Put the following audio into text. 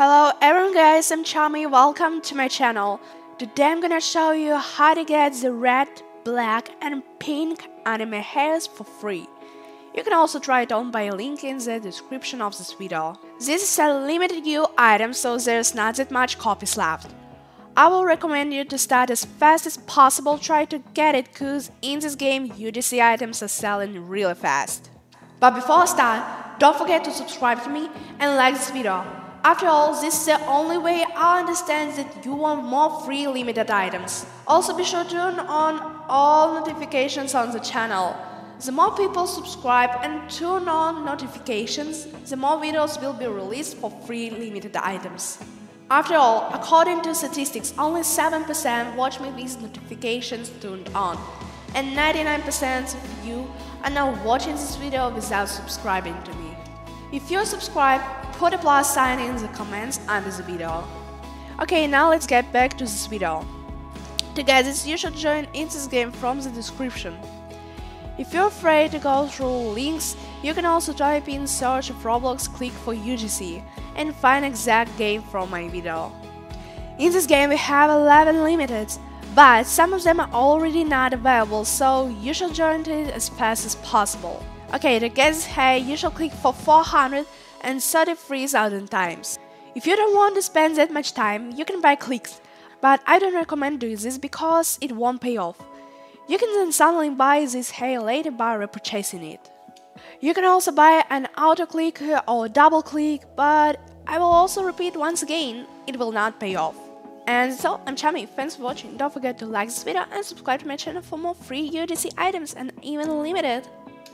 Hello everyone guys, I'm Charmy, welcome to my channel. Today I'm gonna show you how to get the red, black and pink anime hairs for free. You can also try it on by a link in the description of this video. This is a limited you item so there's not that much copies left. I will recommend you to start as fast as possible try to get it cause in this game UGC items are selling really fast. But before I start, don't forget to subscribe to me and like this video. After all, this is the only way I understand that you want more free limited items. Also be sure to turn on all notifications on the channel. The more people subscribe and turn on notifications, the more videos will be released for free limited items. After all, according to statistics, only 7% watch me with notifications turned on, and 99% of you are now watching this video without subscribing to me. If you subscribe, put a plus sign in the comments under the video. Okay, now let's get back to this video. To get this, you should join in this game from the description. If you're afraid to go through links, you can also type in search of Roblox click for UGC and find exact game from my video. In this game we have 11 limited, but some of them are already not available, so you should join it as fast as possible. Okay, to get this you should click for 433,000 times. If you don't want to spend that much time, you can buy clicks, but I don't recommend doing this because it won't pay off. You can then suddenly buy this hair later by repurchasing it. You can also buy an auto click or double click, but I will also repeat once again, it will not pay off. And so, I'm Charmy, thanks for watching, don't forget to like this video and subscribe to my channel for more free UGC items and even limited